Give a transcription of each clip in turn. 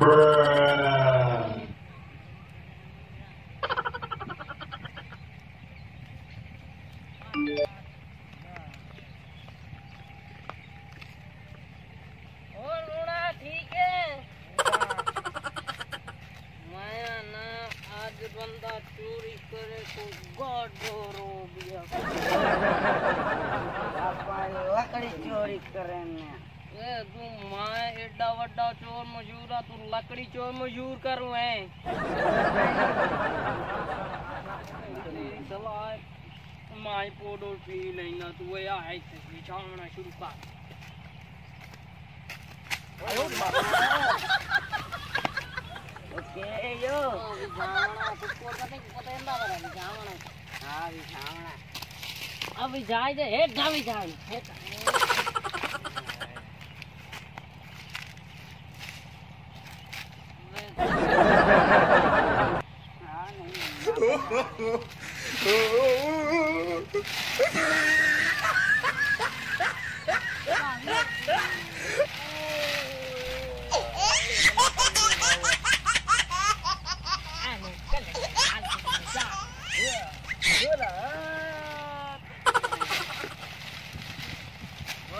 Bruh. ना बंदा चोरी करे तो गॉड रो लकड़ी चोरी करेंगे ए तू माया एडा वड्डा चोर मजूर तू लकड़ी चोर मजूर करू है। माई पोडो पी लेना तू ये आए बिछाना शुरू कर। ओके यो बिछाना तुझको पता नहीं पता है ना बिछाना। हाँ बिछावना अभी जाए जे हेठ जा भी जाए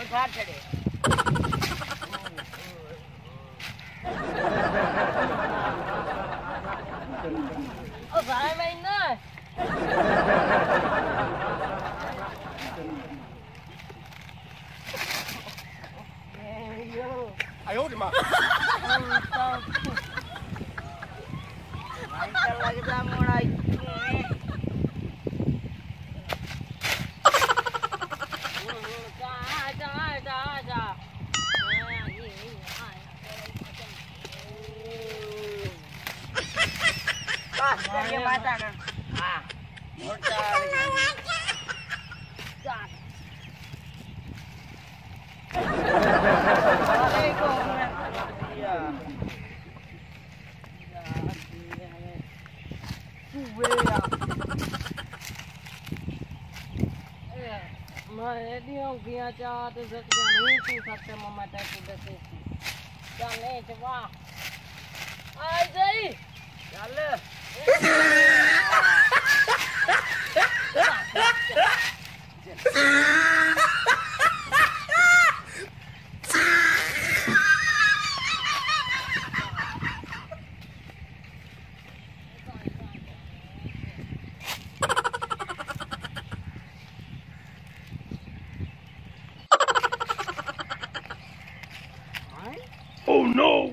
वो झाड़ चढ़े ओ भाई मैं ना भाई का लग जा मोड़ा इसमें बस ये माता ना हाँ मोटा मैं दियो गया चाह तो जग नहीं तू सकते मम्मा टैटू देते चले चवा आई जाई चल Oh no!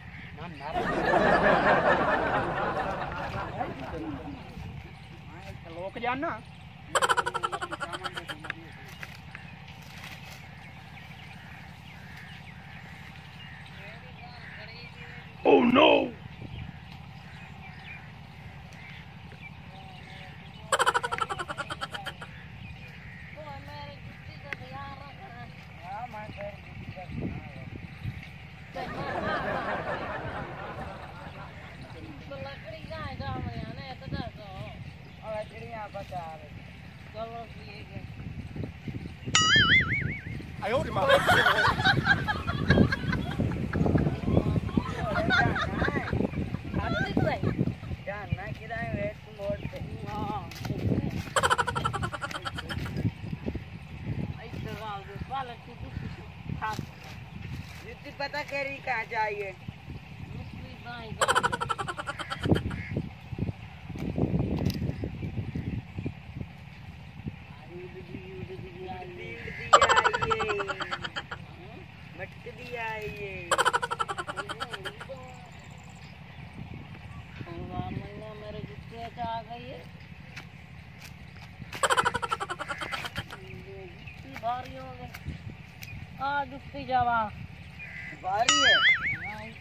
ना ना लोक जानना Oh no! तो मेरे जुत्ती का ध्यान रखना हाँ मैं तो लकड़ी जाए जा मैं आने तो जा तो और चिड़िया बचा चलो ठीक है? पता करी कहाँ चाहिए मुस्लिम दाई गाल मटक दिया ये महीना मेरे जुत्ते आ गई है आ जुत्ती जावा बारी है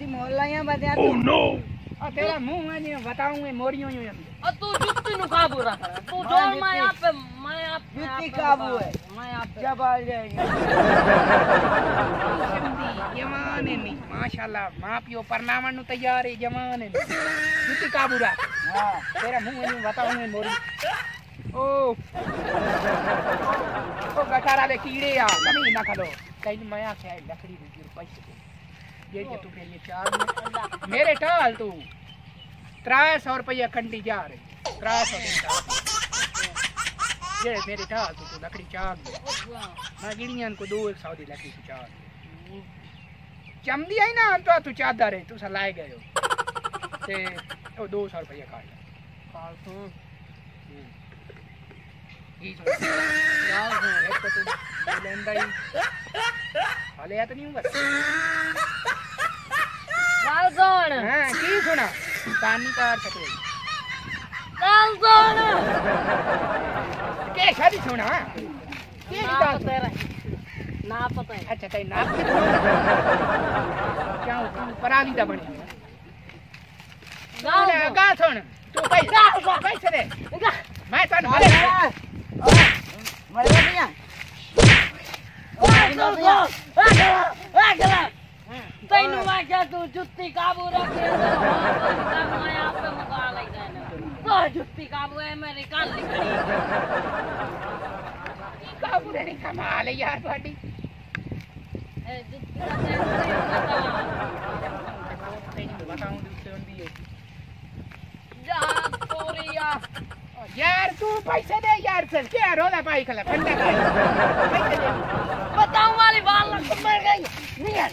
પછી મોલાયા બધા ઓ નો આ પેલા હું આને બતાવું એ મોરિયો એમ અ તું જુત્તી નું કાબુ રાખ તું જો માય આપે માય આપે જુત્તી કાબુ હે માય આપે જબાલ જાય જમાને ની માશાલ્લાહ માપિયો પરનામણ નું તૈયાર હે જમાને જુત્તી કાબુ રાખ હા પેલા હું આને બતાવું એ મોરી ओ ओ गटारा ले कीड़े आ कमी ना खलो कहीं मैं आके लकड़ी रुकी पैसे ये तू के चार मेरे टाल तू। त्रै सौ रुपया कंडी जा रही त्रै सौ ये मेरे टाल तू तू लकड़ी चार मैं। गिड़ियाँ को दो एक सौ की लकड़ी तू चार चमदी आई ना तो तू चादर है तुसा लाए गए हो। ते ओ दो सौ रुपया खा लिया तू। हम्म। तो हाले या तो नहीं होगा? કાલગણ હા કી સુણ પાણી પર થકે કાલગણ કે ખાલી સુણ હા કે ના પતા રે ના પતા અચ્છા તઈ ના ક્યાં હું પરાવી દા બણી ગાળ ગાળ સુણ તું પૈસા પૈસા રે મેં તને ભલે મરે મરે ભૈયા Oh, no, no, no. तैनू हाँ। मैं क्या तू जुत्ती काबू रख ले। मैं आप पे मका ले गए तो जुत्ती काबू है मैं निकाल निकली। की काबू रे कमाल है यार बाटी। ए जुत्ती का तैनू बताऊँ दूसरे बंदी है जा पूरिया यार तू पैसे दे यार चल के यार होना भाई खला ठंडा भाई बताऊँ वाली बाल लग मर गई। नहीं यार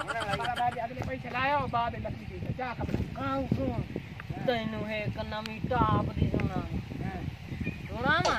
अगले पैसे लायो बाद लकड़ी की है कन्ना मीठा आप दी सोना। हाँ। सोना मा